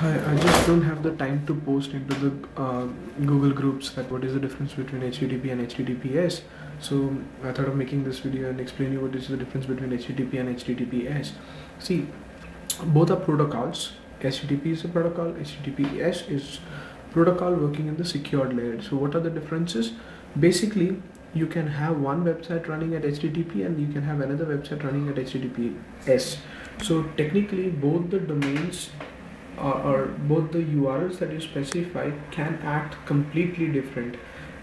Hi, I just don't have the time to post into the uh, Google groups that what is the difference between HTTP and HTTPS. So I thought of making this video and explain you what is the difference between HTTP and HTTPS. See, both are protocols. HTTP is a protocol, HTTPS is protocol working in the secured layer. So what are the differences? Basically, you can have one website running at HTTP and you can have another website running at HTTPS. So technically, both the domains or, or both the URLs that you specify can act completely different.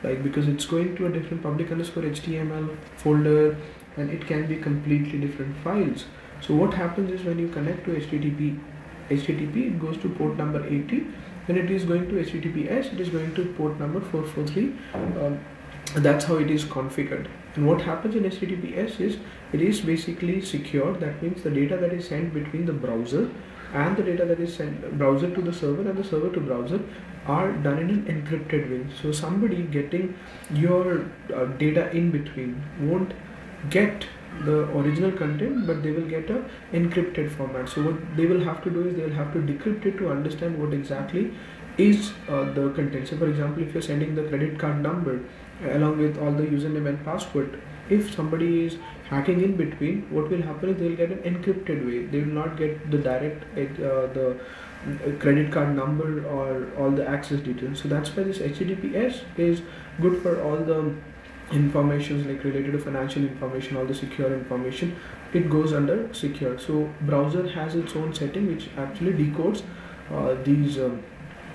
Like because it's going to a different public underscore HTML folder and it can be completely different files. So what happens is when you connect to HTTP HTTP it goes to port number 80 when it is going to HTTPS it is going to port number 443 um, that's how it is configured. And what happens in HTTPS is it is basically secure. That means the data that is sent between the browser and the data that is sent browser to the server and the server to browser are done in an encrypted way. So somebody getting your uh, data in between won't get the original content but they will get a encrypted format. So what they will have to do is they will have to decrypt it to understand what exactly is uh, the content. So for example if you're sending the credit card number along with all the username and password if somebody is hacking in between what will happen is they'll get an encrypted way. They will not get the direct uh, the uh, credit card number or all the access details. So that's why this https is good for all the informations like related to financial information all the secure information. It goes under secure. So browser has its own setting which actually decodes uh, these um,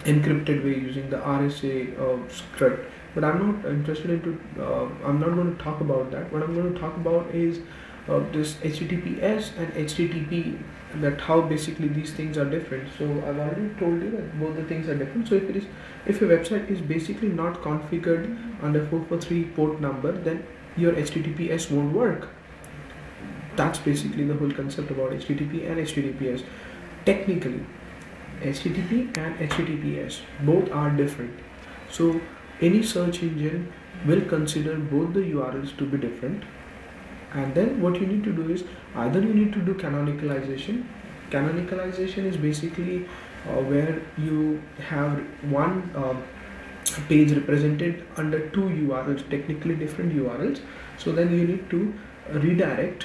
encrypted way using the RSA uh, script. But I'm not interested into uh, I'm not going to talk about that. What I'm going to talk about is uh, this HTTPS and HTTP that how basically these things are different. So I've already told you that both the things are different. So if it is if your website is basically not configured under 443 port number then your HTTPS won't work. That's basically the whole concept about HTTP and HTTPS technically HTTP and HTTPS both are different. So any search engine will consider both the URLs to be different. And then what you need to do is either you need to do canonicalization. Canonicalization is basically uh, where you have one uh, page represented under two URLs technically different URLs so then you need to redirect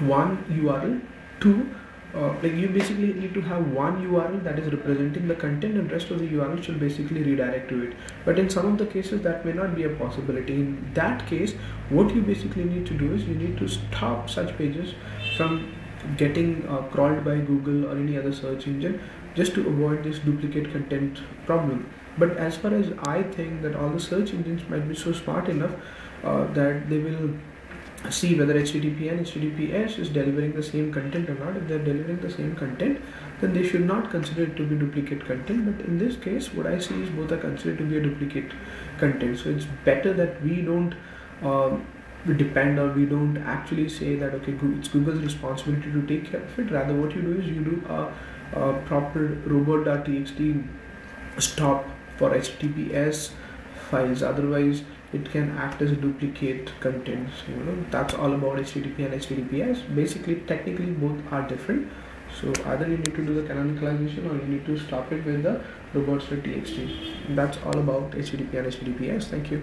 one URL to uh, like you basically need to have one URL that is representing the content and rest of the URL should basically redirect to it. But in some of the cases that may not be a possibility. In that case what you basically need to do is you need to stop such pages from getting uh, crawled by Google or any other search engine just to avoid this duplicate content problem. But as far as I think that all the search engines might be so smart enough uh, that they will see whether HTTP and HTTPS is delivering the same content or not. If they're delivering the same content, then they should not consider it to be duplicate content. But in this case, what I see is both are considered to be a duplicate content. So it's better that we don't um, depend or we don't actually say that okay, it's Google's responsibility to take care of it. Rather, what you do is you do a, a proper robot.txt stop for HTTPS files. Otherwise, it can act as a duplicate contents you know. That's all about http and https basically technically both are different. So either you need to do the canonicalization or you need to stop it with the robots.txt that's all about http and https thank you